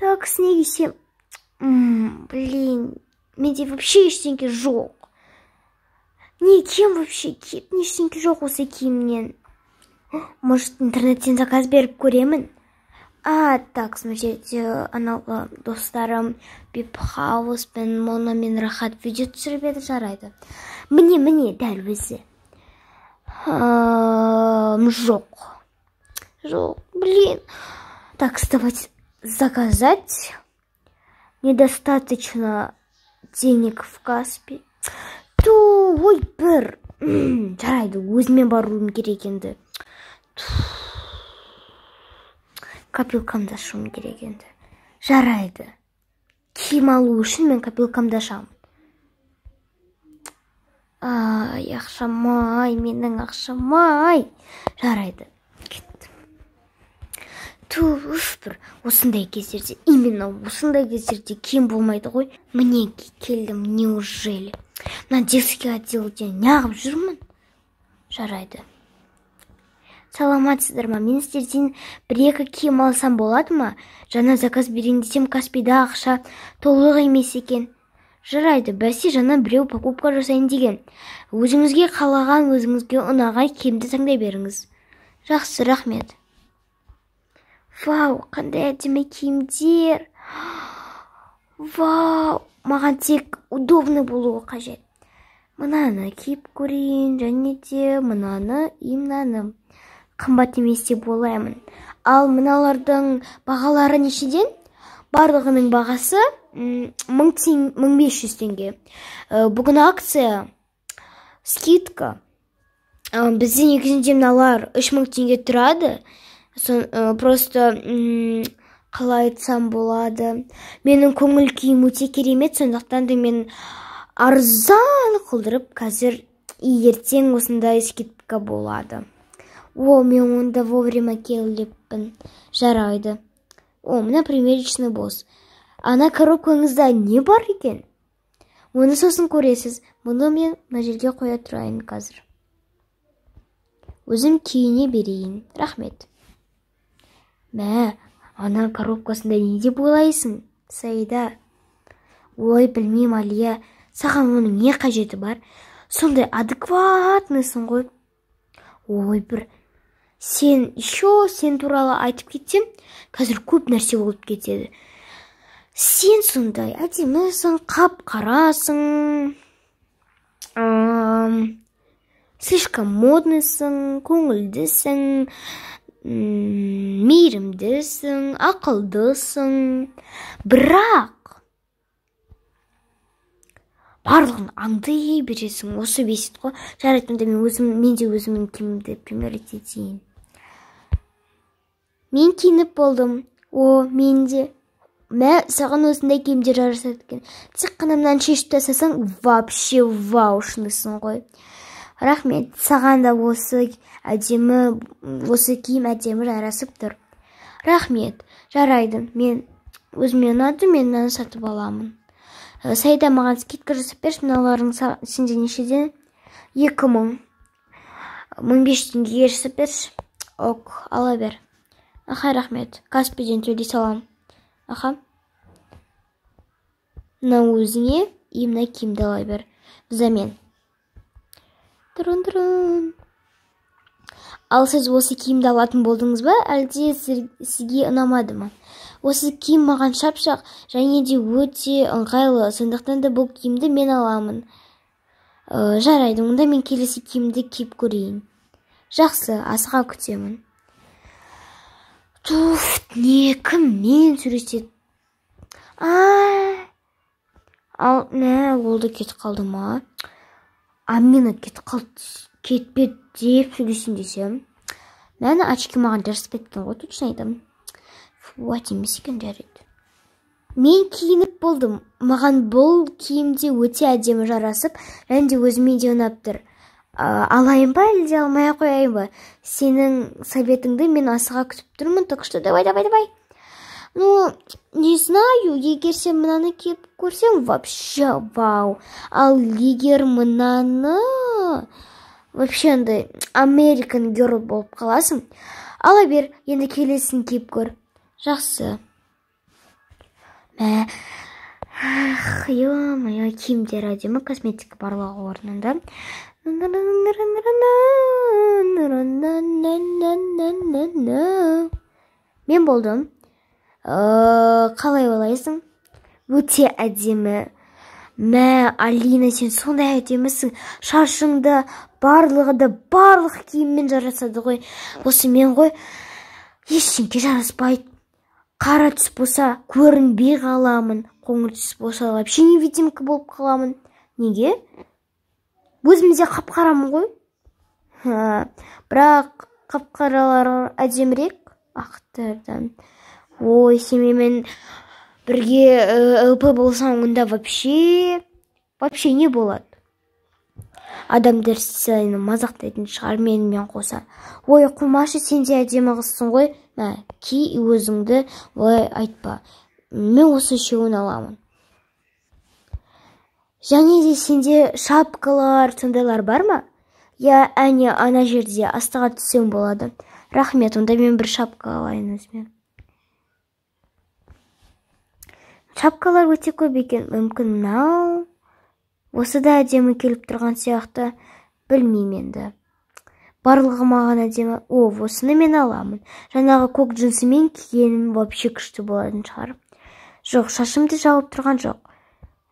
так не кисем блин менде вообще ештеңке жоқ не кием вообще киіп ештеңке жоқ осы киімнен может интернеттен заказ беріп көремін а так смотрите анау достарым хаус пен мономен рахат видео түсіріп еді жарайды міне міне дәл өзі жоқ жоқ блин. Так давайте заказать недостаточно денег в каспе ту ой бір жарайды өзіме баруым керек енді копилкамды ашуым керек енді жарайды. Киім алу үшін мен копилкамды ашамын ай ақшам ай менің ақшам ай жарайды. Ту бір осындай кездерде именно осындай кездерде киім болмайды ғой міне келдім неужели мына детский отделде неғып жүрмін жарайды саламатсыздар ма мен сіздерден бір екі киім алсам болады ма жаңа заказ берейін десем каспида ақша толық емес екен жарайды бәсе жаңа біреу покупка жасайын деген өзіңізге қалаған өзіңізге ұнаған киімді таңдай беріңіз жақсы рахмет вау қандай әдемі киімдер. Вау маған тек удобный болуы қажет. Мынаны киіп көрейін және де мынаны и мынаны қымбат емес деп ойлаймын. Ал мыналардың бағалары нешеден? Барлығының бағасы мың мың бес жүз теңге. Бүгін акция скидка. Бізде негізінде мыналар үш мың теңге тұрады. Просто қалай айтсам болады. Менің көңіл күйім өте керемет сондықтан да мен арзан қылдырып қазір ертең осындай скидка болады. О мен онда вовремя келіппін жарайды. О мына примерочный бос ана коробкаңызда не бар екен? Оны сосын көресіз. Мұны мен мына жерге қоя тұрайын қазір. Өзім киіне берейін. Рахмет. Мә ана коробкасында не деп ойлайсың саида ой білмеймін алия саған оның не қажеті бар сондай адекватныйсың ғой ой бір сен еще сен туралы айтып кетсем қазір көп нәрсе болып кетеді сен сондай әдемісің қап қарасың слишком модныйсың көңілдісің мейірімдісің ақылдысың. Бірақ барлығын аңдай бересің. Осы бесит қой. Жарайды онда мен өзім мен де өзімнің киімімді примерить етейін мен киініп болдым. О мен де. Мә саған осындай киімдер жарасады екен. Тек қана мынаны шешіп тастасаң вообще вау шынысың ғой. Рахмет. Саған да осы әдемі осы киім әдемі жарасып тұр. Рахмет. Жарайды. Мен өзіме ұнады мен мынаны сатып аламын. Саида маған скидка жасап берші мыналарың сенде нешеден екі мың. Мың бес жүз теңгеге жасап берші. Ок ала бер. Аха рахмет. Каспийден төлей салам. Аха. Мына өзіңе и мына киімді ала бер. Взамен. Тұрын тұрын ал сіз осы киімді алатын болдыңыз ба? әлде сізге ұнамады ма? осы киім маған шапшақ және де өте ыңғайлы. сондықтан да бұл киімді мен аламын. Ә, жарайды онда мен келесі киімді киіп көрейін. Жақсы асыға күтемін. Туф не кіммен сөйлеседі? Ал мә ол да кетіп қалды ма? Амина кетіп қалды кетпеді деп сөйлесейін десем мә очки маған жараспайды екен ғой точно айтамын уәт емес екен жарайды мен киініп болдым. Маған бұл киімде өте әдемі жарасып және де өзіме де ұнап тұр. Алайын ба әлде алмай ақ қояйын ба? Сенің советіңді мен асыға күтіп тұрмын так что. Давай давай давай. Ну не знаю егер сен мынаны киіп көрсең вообще вау. Ал егер мынаны вообще андай американ герл болып қаласың. Ала бер енді келесін киіп көр. Жақсы. Мә. Ё-моё киімдер әдемі косметика барлығы орнында. Мен болдым қалай ойлайсың өте әдемі мә алина сен сондай әдемісің. Шашыңды барлығы да барлық киіммен жарасады ғой. Осы мен ғой ештеңке жараспайды қара түс болса көрінбей қаламын қоңыр түс болса вообще невидимка болып қаламын. Неге? Өзім де қап қарамын ғой бірақ қап қаралар әдемірек. Ақтардан. Ой сен менімен бірге лп болсаң онда вообще вообще не болады. Адамдар сені мазақтайтын шығар менімен қоса. Ой қумашы сен де әдемі қызсың ғой. Мә ки өзіңді олай айтпа. Мен осы үшеуін аламын. Және де сенде шапкалар сондайлар бар ма? Иә әне ана жерде астыға түссең болады. Рахмет онда мен бір шапка алайын өзіме. Шапкалар өте көп екен мүмкін мынау? Осы да әдемі келіп тұрған сияқты білмеймін енді. Барлығы маған әдемі. О осыны мен аламын. Жаңағы көк джинсымен кигенім вообще күшті болатын шығар. Жоқ шашымды жауып тұрған жоқ.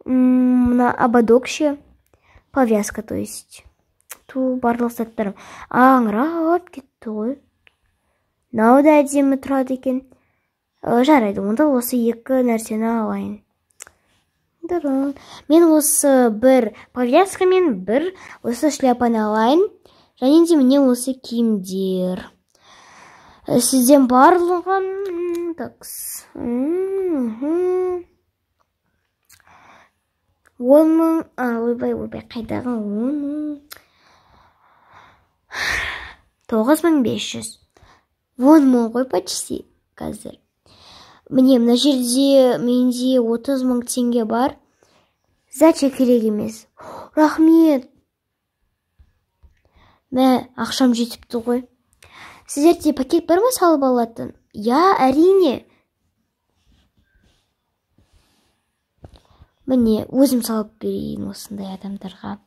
Мына ободок ше? Повязка то есть. Ту барлық заттарым. Аңырап кетті ғой. Мынау да әдемі тұрады екен. Жарайды. Онда осы екі нәрсені алайын. Мен осы бір повязка мен бір осы шляпаны алайын. Және де міне осы киімдер. Сізден барлығы такс. Он мың. Ойбай ойбай қайдағы он мың? Тоғыз мың бес жүз. Он мың ғой почти қазір. Міне мына жерде менде отыз мың теңге бар. Зачем керек емес? Рахмет. Мә ақшам жетіпті ғой. Сіздерде пакет бар ма салып алатын? Иә әрине. Міне өзім салып берейін осындай адамдарға.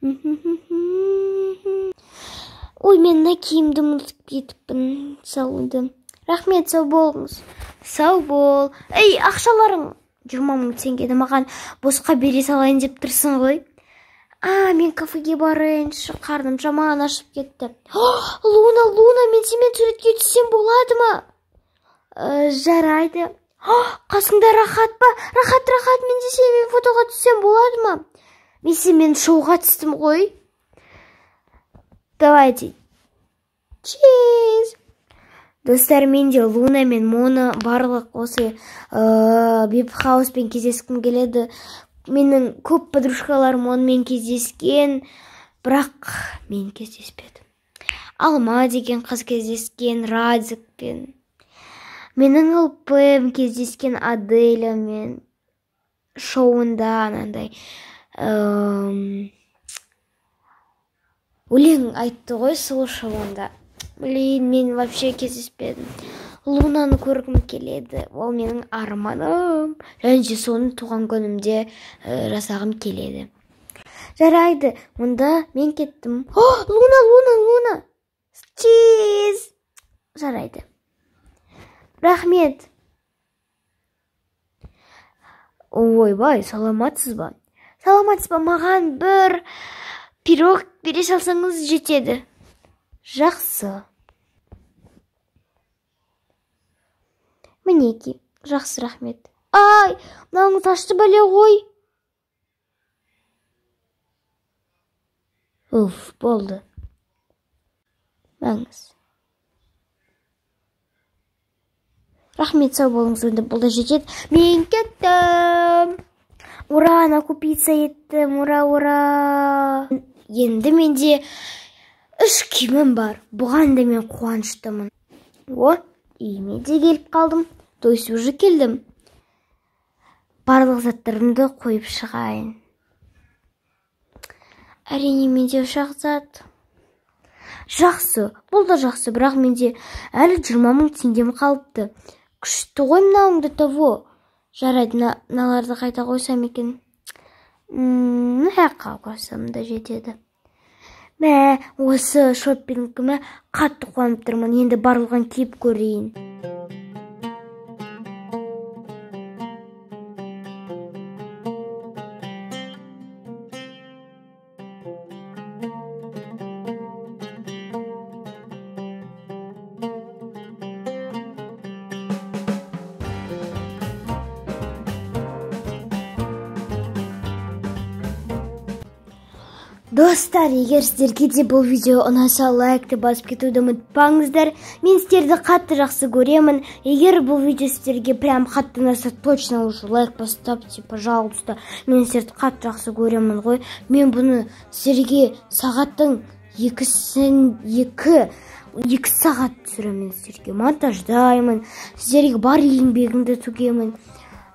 ой мен мына киімді ұмытып кетіппін салуды рахмет сау болыңыз. Сау бол. Ей ақшаларың жиырма мың теңгені маған босқа бере салайын деп тұрсың ғой. А мен кафеге барайыншы қарным жаман ашып кетті. Луна луна мен сенімен суретке түссем болады ма? Жарайды. Қасыңда рахат па? Рахат рахат мен де сенімен фотоға түссем болады ма? Мен сенімен шоуға түстім ғой. Давайте чиз достар мен де луна мен моно барлық осы бип хауспен кездескім келеді. Менің көп подружкаларым онымен кездескен бірақ мен кездеспедім. Алма деген қыз кездескен радикпен менің ұлпым кездескен аделямен шоуында анандай. Өлең айтты ғой сол шоуында блин мен вообще кездеспедім лунаны көргім келеді ол менің арманым. Және де соны туған күнімде жасағым келеді. Жарайды онда мен кеттім. О, луна луна луна! Чиз жарайды. Рахмет. Ойбай саламатсыз ба? Саламатсыз ба? Маған бір пирог бере салсаңыз жетеді. Жақсы. Мінеки жақсы рахмет. Ай мынауыңыз ащы бәле ғой? Уф болды. Мәңіз. Рахмет сау болыңыз. Енді бұл да жетеді. Мен кеттім. Ура накупиться еттім ура ура. Енді менде үш киімім бар. Бұған да мен қуаныштымын. О үйіме де келіп қалдым. То есть уже келдім. Барлық заттарымды қойып шығайын. Әрине менде үш зат. Жақсы бұл да жақсы. Бірақ менде әлі жиырма мың теңгем қалыпты. Күшті ғой мынауың до того жарайды мыналарды қайта қойсам екен. Мына қойсам да жетеді. Мә осы шоппингіме қатты қуанып тұрмын. Енді барлығын киіп көрейін. Достар егер сіздерге де бұл видео ұнаса лайкты басып кетуді ұмытпаңыздар. Мен сіздерді қатты жақсы көремін. Егер бұл видео сіздерге прям қатты ұнаса точно уже лайк поставьте пожалуйста. Мен сіздерді қатты жақсы көремін ғой. Мен бұны сіздерге сағаттың екісін екі екі сағат түсіремін сіздерге. Монтаждаймын. Сіздерге бар еңбегімді төгемін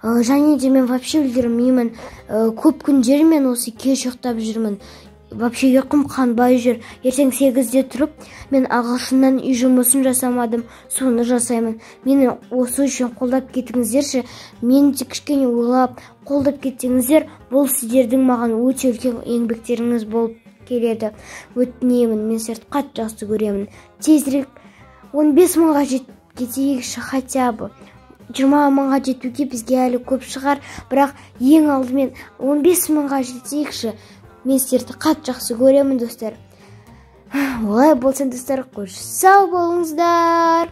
және де мен вообще үлгермеймін. Көп күндер мен осы кеш ұйықтап жүрмін. Вообще ұйқым қанбай жүр ертең сегізде тұрып мен ағылшыннан үй жұмысын жасамадым соны жасаймын. Мені осы үшін қолдап кетіңіздерші. Мен де кішкене ойлап қолдап кетсеңіздер бұл сіздердің маған өте үлкен еңбектеріңіз болып келеді. Өтінемін мен сіздерді қатты жақсы көремін. Тезірек 15 мыңға кетейікші хотя бы. Жиырма мыңға жетуге бізге әлі көп шығар. Бірақ ең алдымен 15 мыңға жетейікші. Мен сіздерді қатты жақсы көремін достар. Олай болса достар. Қош сау болыңыздар.